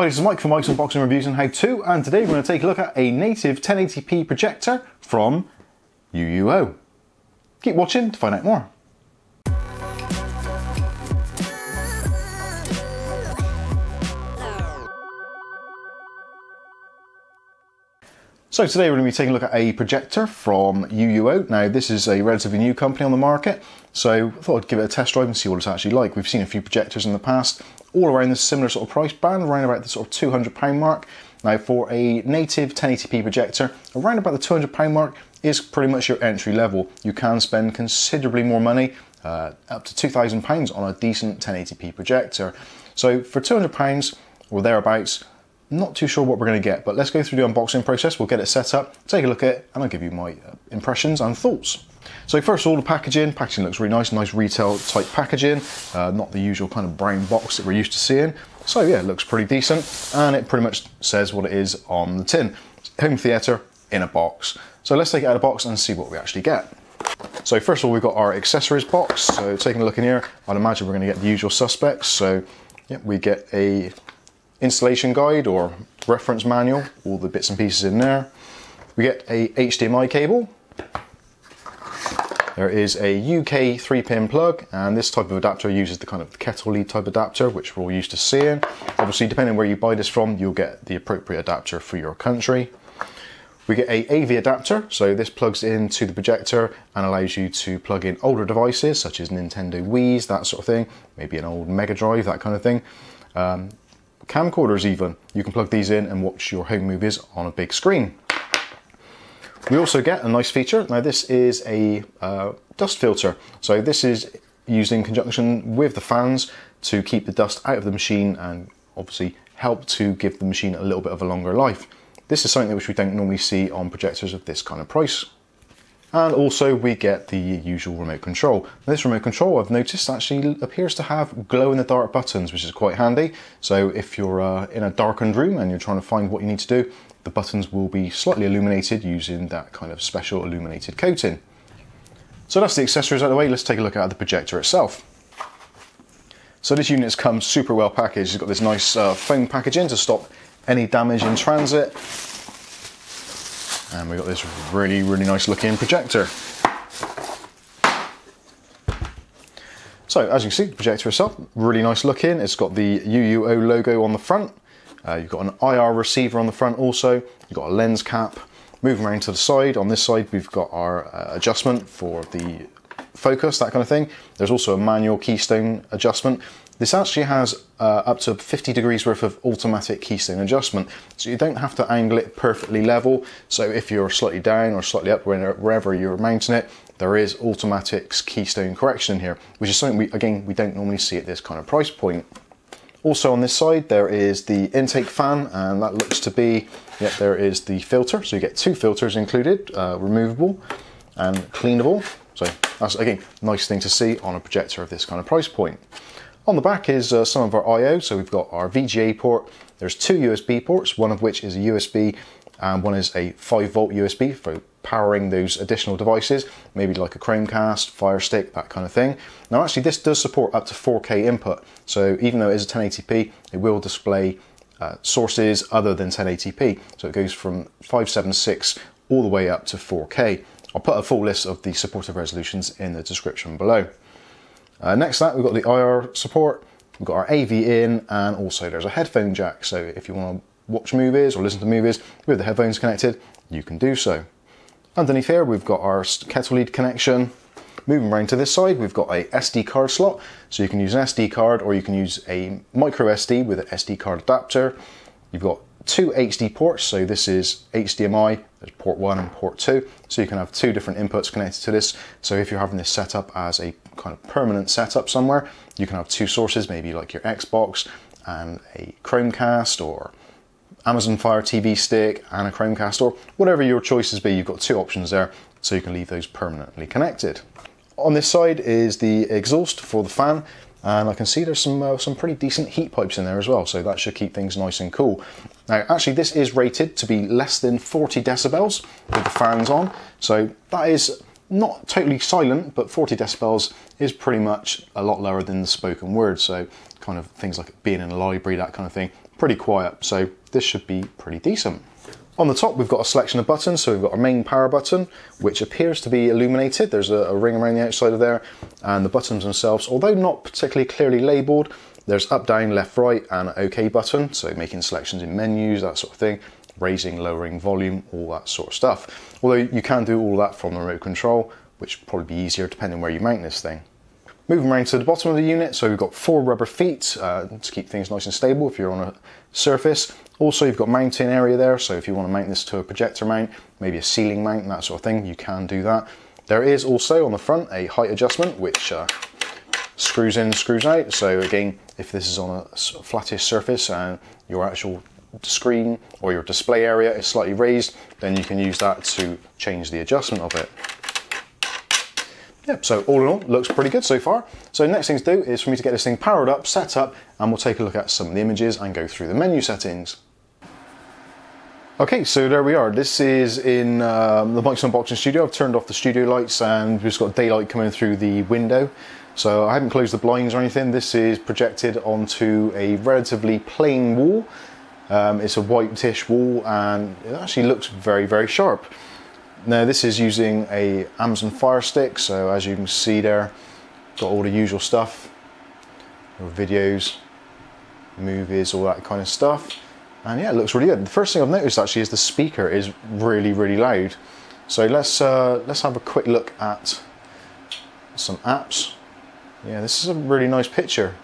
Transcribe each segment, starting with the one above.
Hi, this is Mike from Mike's Unboxing Reviews and How To, and today we're going to take a look at a native 1080p projector from UUO. Keep watching to find out more. So today we're going to be taking a look at a projector from UUO. Now this is a relatively new company on the market, so I thought I'd give it a test drive and see what it's actually like. We've seen a few projectors in the past, all around the similar sort of price band, around about the sort of £200 mark. Now for a native 1080p projector, around about the £200 mark is pretty much your entry level. You can spend considerably more money, uh, up to £2,000 on a decent 1080p projector. So for £200 or thereabouts, not too sure what we're going to get, but let's go through the unboxing process. We'll get it set up, take a look at it, and I'll give you my uh, impressions and thoughts. So first of all, the packaging. Packaging looks really nice, nice retail type packaging, uh, not the usual kind of brown box that we're used to seeing. So yeah, it looks pretty decent, and it pretty much says what it is on the tin. Home theatre in a box. So let's take it out of the box and see what we actually get. So first of all, we've got our accessories box. So taking a look in here, I'd imagine we're going to get the usual suspects. So yeah, we get a installation guide or reference manual, all the bits and pieces in there. We get a HDMI cable. There is a UK 3 pin plug and this type of adapter uses the kind of kettle lead type adapter which we're all used to seeing. Obviously depending where you buy this from you'll get the appropriate adapter for your country. We get a AV adapter, so this plugs into the projector and allows you to plug in older devices such as Nintendo Wii's, that sort of thing, maybe an old Mega Drive, that kind of thing. Um, camcorders even. You can plug these in and watch your home movies on a big screen. We also get a nice feature. Now this is a uh, dust filter. So this is used in conjunction with the fans to keep the dust out of the machine and obviously help to give the machine a little bit of a longer life. This is something which we don't normally see on projectors of this kind of price. And also we get the usual remote control. Now, this remote control I've noticed actually appears to have glow in the dark buttons, which is quite handy. So if you're uh, in a darkened room and you're trying to find what you need to do, the buttons will be slightly illuminated using that kind of special illuminated coating. So that's the accessories out of the way. Let's take a look at the projector itself. So this unit has come super well packaged. It's got this nice uh, foam packaging to stop any damage in transit and we've got this really, really nice looking projector. So as you can see, the projector itself, really nice looking. It's got the UUO logo on the front. Uh, you've got an IR receiver on the front also. You've got a lens cap. Moving around to the side, on this side we've got our uh, adjustment for the focus, that kind of thing. There's also a manual keystone adjustment. This actually has uh, up to 50 degrees worth of automatic keystone adjustment, so you don't have to angle it perfectly level. So if you're slightly down or slightly up wherever you're mounting it, there is automatic keystone correction here, which is something we, again, we don't normally see at this kind of price point. Also on this side, there is the intake fan, and that looks to be, yeah, there is the filter. So you get two filters included, uh, removable and cleanable. So that's, again, nice thing to see on a projector of this kind of price point. On the back is uh, some of our I.O. So we've got our VGA port. There's two USB ports, one of which is a USB and one is a 5 volt USB for powering those additional devices, maybe like a Chromecast, Fire Stick, that kind of thing. Now actually this does support up to 4K input. So even though it is a 1080p, it will display uh, sources other than 1080p. So it goes from 576 all the way up to 4K. I'll put a full list of the supported resolutions in the description below. Uh, next to that, we've got the IR support, we've got our AV in, and also there's a headphone jack. So if you want to watch movies or listen to movies with the headphones connected, you can do so. Underneath here, we've got our kettle lead connection. Moving around to this side, we've got a SD card slot. So you can use an SD card or you can use a micro SD with an SD card adapter. You've got two HD ports, so this is HDMI, there's port 1 and port 2, so you can have two different inputs connected to this. So if you're having this set up as a kind of permanent setup somewhere, you can have two sources, maybe like your Xbox and a Chromecast or Amazon Fire TV stick and a Chromecast or whatever your choices be, you've got two options there, so you can leave those permanently connected. On this side is the exhaust for the fan, and I can see there's some uh, some pretty decent heat pipes in there as well, so that should keep things nice and cool. Now, actually, this is rated to be less than 40 decibels with the fans on, so that is not totally silent, but 40 decibels is pretty much a lot lower than the spoken word. So, kind of things like being in a library, that kind of thing, pretty quiet. So this should be pretty decent. On the top, we've got a selection of buttons. So we've got our main power button, which appears to be illuminated. There's a, a ring around the outside of there, and the buttons themselves, although not particularly clearly labelled, there's up, down, left, right, and an OK button. So making selections in menus, that sort of thing, raising, lowering volume, all that sort of stuff. Although you can do all that from the remote control, which would probably be easier depending where you mount this thing. Moving around to the bottom of the unit, so we've got four rubber feet uh, to keep things nice and stable if you're on a surface. Also, you've got mounting area there, so if you want to mount this to a projector mount, maybe a ceiling mount, that sort of thing, you can do that. There is also on the front a height adjustment, which uh, screws in, screws out. So again, if this is on a flattish surface and your actual screen or your display area is slightly raised, then you can use that to change the adjustment of it. Yep, so all in all, looks pretty good so far. So next thing to do is for me to get this thing powered up, set up, and we'll take a look at some of the images and go through the menu settings. Okay, so there we are. This is in um, the Mike's Unboxing Studio. I've turned off the studio lights and we've just got daylight coming through the window. So I haven't closed the blinds or anything. This is projected onto a relatively plain wall. Um, it's a whitish wall and it actually looks very, very sharp. Now this is using a Amazon Fire Stick, so as you can see there, got all the usual stuff, videos, movies, all that kind of stuff. And yeah, it looks really good. The first thing I've noticed actually is the speaker is really, really loud. So let's uh, let's have a quick look at some apps. Yeah, this is a really nice picture.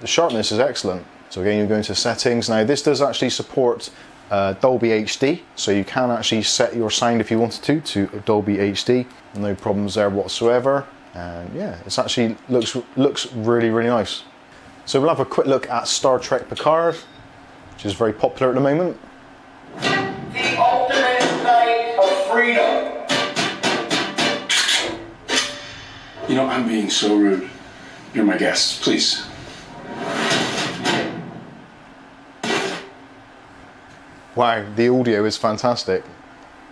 The sharpness is excellent. So again, you go into settings. Now this does actually support uh, Dolby HD, so you can actually set your sound if you wanted to to Dolby HD. No problems there whatsoever. And yeah, it's actually looks looks really really nice. So we'll have a quick look at Star Trek Picard which is very popular at the moment. The ultimate night of freedom. You know, I'm being so rude. You're my guest. Please. Wow, the audio is fantastic.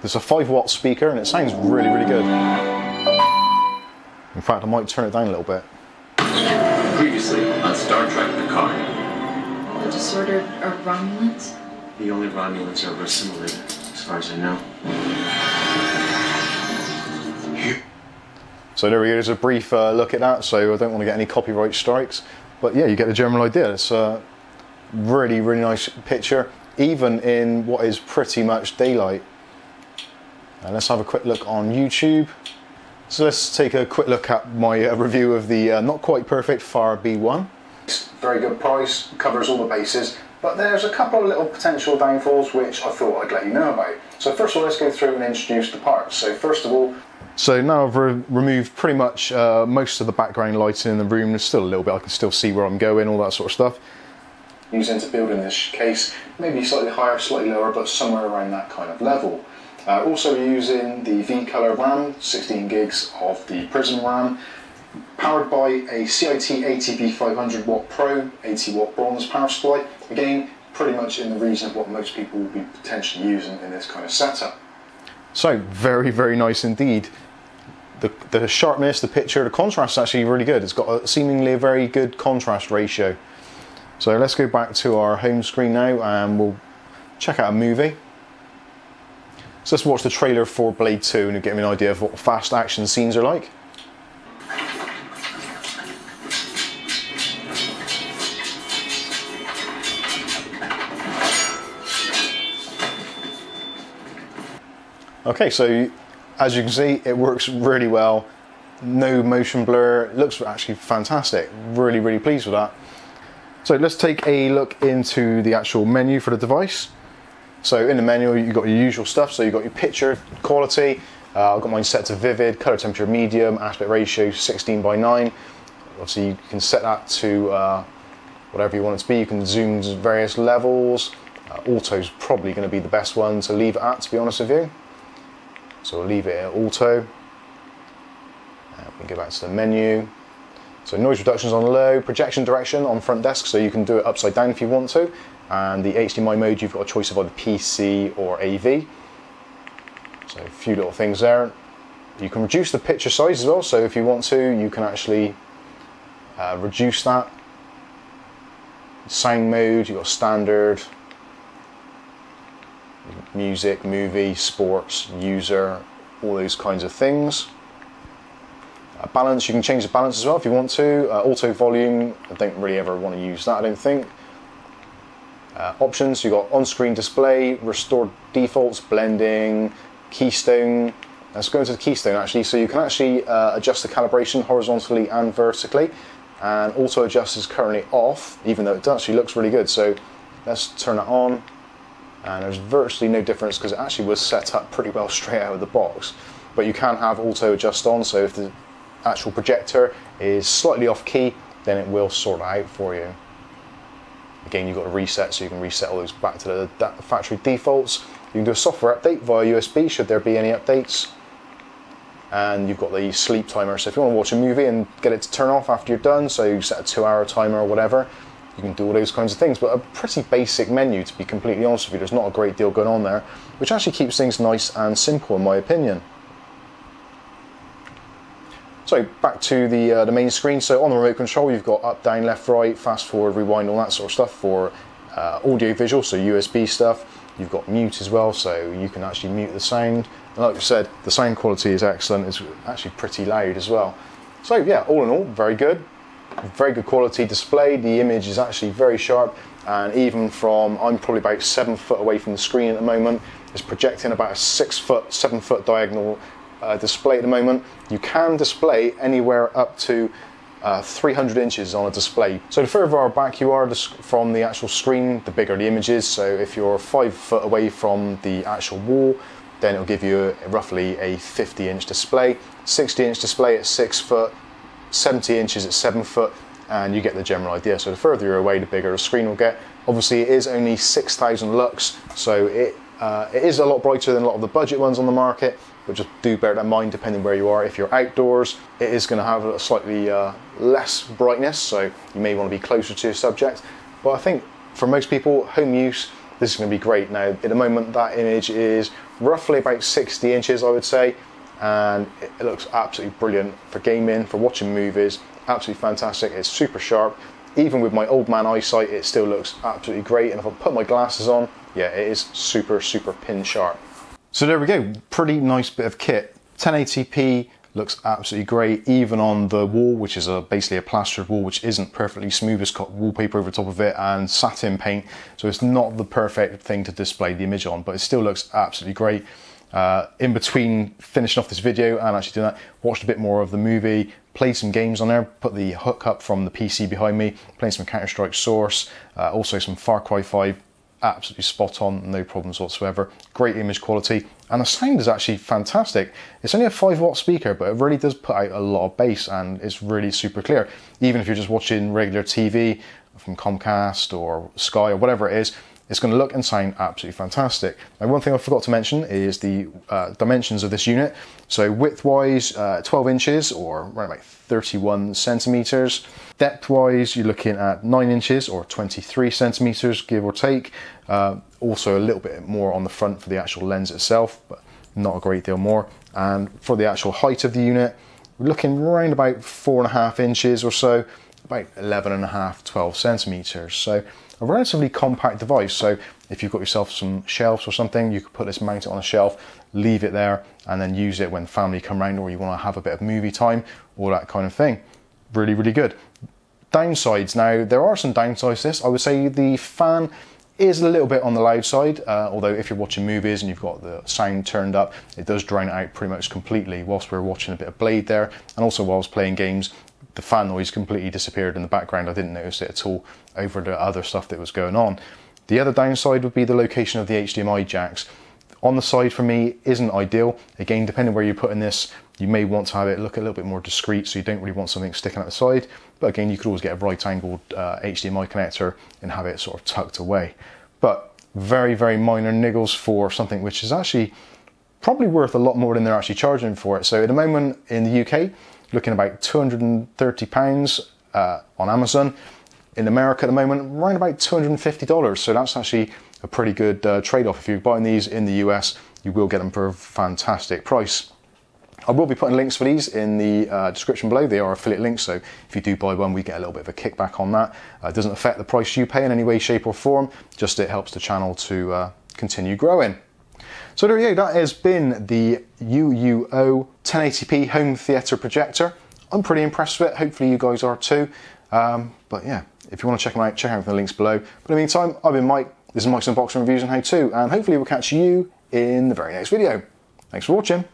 There's a 5 watt speaker and it sounds really, really good. In fact, I might turn it down a little bit. Previously on Star Trek Picard. The disordered are Romulans? The only Romulans are assimilated, as far as I know. So there we go, there's a brief uh, look at that, so I don't want to get any copyright strikes. But yeah, you get the general idea. It's a really, really nice picture, even in what is pretty much daylight. And let's have a quick look on YouTube. So let's take a quick look at my uh, review of the uh, not quite perfect Fire B1 very good price, covers all the bases, but there's a couple of little potential downfalls which I thought I'd let you know about. So first of all, let's go through and introduce the parts. So first of all, so now I've re removed pretty much uh, most of the background lighting in the room. There's still a little bit, I can still see where I'm going, all that sort of stuff. Using to build in this case, maybe slightly higher, slightly lower, but somewhere around that kind of level. Uh, also using the V-Color RAM, 16 gigs of the Prism RAM, powered by a CIT ATB 500 watt Pro 80 watt bronze power supply. Again, pretty much in the region of what most people will be potentially using in this kind of setup. So very, very nice indeed. The, the sharpness, the picture, the contrast is actually really good. It's got a, seemingly a very good contrast ratio. So let's go back to our home screen now and we'll check out a movie. So let's watch the trailer for Blade 2 and get me an idea of what fast action scenes are like. Okay, so as you can see, it works really well. No motion blur, looks actually fantastic. Really, really pleased with that. So let's take a look into the actual menu for the device. So in the menu, you've got your usual stuff. So you've got your picture quality. Uh, I've got mine set to vivid, color temperature medium, aspect ratio 16 by 9. Obviously, you can set that to uh, whatever you want it to be. You can zoom to various levels. Uh, auto is probably going to be the best one to leave it at, to be honest with you. So we'll leave it at auto. Uh, we can go back to the menu. So noise reduction is on low, projection direction on front desk, so you can do it upside down if you want to. And the HDMI mode, you've got a choice of either PC or AV. So a few little things there. You can reduce the picture size as well, so if you want to, you can actually uh, reduce that. Sound mode, you've got standard, music, movie, sports, user, all those kinds of things. Balance, you can change the balance as well if you want to. Uh, auto volume, I don't really ever want to use that, I don't think. Uh, options, you've got on-screen display, restored defaults, blending, keystone. Let's go into the keystone actually. So you can actually uh, adjust the calibration horizontally and vertically. And auto adjust is currently off, even though it actually looks really good. So let's turn it on. And there's virtually no difference because it actually was set up pretty well straight out of the box. But you can have auto adjust on, so if the actual projector is slightly off key, then it will sort it out for you. Again, you've got to reset, so you can reset all those back to the factory defaults. You can do a software update via USB, should there be any updates. And you've got the sleep timer, so if you want to watch a movie and get it to turn off after you're done, so you set a two hour timer or whatever, you can do all those kinds of things. But a pretty basic menu, to be completely honest with you. There's not a great deal going on there, which actually keeps things nice and simple, in my opinion. So back to the uh, the main screen. So on the remote control, you've got up, down, left, right, fast forward, rewind, all that sort of stuff for uh, audio visual, so USB stuff. You've got mute as well, so you can actually mute the sound. And like I said, the sound quality is excellent. It's actually pretty loud as well. So yeah, all in all, very good. Very good quality display. The image is actually very sharp, and even from I'm probably about seven foot away from the screen at the moment, it's projecting about a six foot, seven foot diagonal uh, display at the moment. You can display anywhere up to uh, 300 inches on a display. So the further back you are from the actual screen, the bigger the image is. So if you're five foot away from the actual wall, then it'll give you roughly a 50 inch display. 60 inch display at six foot, 70 inches at seven foot, and you get the general idea. So the further you're away, the bigger the screen will get. Obviously, it is only 6,000 lux, so it uh, it is a lot brighter than a lot of the budget ones on the market, but just do bear that in mind depending where you are. If you're outdoors, it is going to have a slightly uh, less brightness, so you may want to be closer to your subject. But I think for most people, home use, this is going to be great. Now, at the moment, that image is roughly about 60 inches, I would say, and it looks absolutely brilliant for gaming, for watching movies. Absolutely fantastic. It's super sharp. Even with my old man eyesight, it still looks absolutely great. And if I put my glasses on, yeah, it is super, super pin sharp. So there we go, pretty nice bit of kit. 1080p looks absolutely great, even on the wall, which is a, basically a plastered wall, which isn't perfectly smooth. It's got wallpaper over top of it and satin paint, so it's not the perfect thing to display the image on, but it still looks absolutely great. Uh, in between finishing off this video and actually doing that, watched a bit more of the movie, played some games on there, put the hook up from the PC behind me, playing some Counter Strike Source, uh, also some Far Cry 5 absolutely spot on, no problems whatsoever. Great image quality, and the sound is actually fantastic. It's only a 5 watt speaker, but it really does put out a lot of bass and it's really super clear. Even if you're just watching regular TV from Comcast or Sky or whatever it is, it's going to look and sound absolutely fantastic. Now, one thing I forgot to mention is the uh, dimensions of this unit. So, width wise, uh, 12 inches or around about 31 centimeters. Depth wise, you're looking at 9 inches or 23 centimeters, give or take. Uh, also, a little bit more on the front for the actual lens itself, but not a great deal more. And for the actual height of the unit, we're looking around about 4.5 inches or so, about 11 and a half, 12 centimeters. So, a relatively compact device. So if you've got yourself some shelves or something, you could put this mounted on a shelf, leave it there, and then use it when family come round or you want to have a bit of movie time, all that kind of thing. Really, really good. Downsides. Now there are some downsides to this. I would say the fan is a little bit on the loud side, uh, although if you're watching movies and you've got the sound turned up, it does drown out pretty much completely whilst we are watching a bit of Blade there, and also whilst playing games, the fan noise completely disappeared in the background. I didn't notice it at all over the other stuff that was going on. The other downside would be the location of the HDMI jacks. On the side for me isn't ideal. Again, depending where you're putting this, you may want to have it look a little bit more discreet, so you don't really want something sticking out the side. But again, you could always get a right angled uh, HDMI connector and have it sort of tucked away. But very, very minor niggles for something which is actually probably worth a lot more than they're actually charging for it. So at the moment in the UK, looking about 230 pounds uh, on Amazon. In America at the moment, around about $250. So that's actually a pretty good uh, trade-off. If you're buying these in the US, you will get them for a fantastic price. I will be putting links for these in the uh, description below. They are affiliate links, so if you do buy one, we get a little bit of a kickback on that. Uh, it doesn't affect the price you pay in any way, shape, or form. Just it helps the channel to uh, continue growing. So there you go, that has been the UUO 1080p home theatre projector. I'm pretty impressed with it, hopefully you guys are too. Um, but yeah, if you want to check them out, check out the links below. But in the meantime, I've been Mike, this is Mike's Unboxing Reviews and How To, and hopefully we'll catch you in the very next video. Thanks for watching.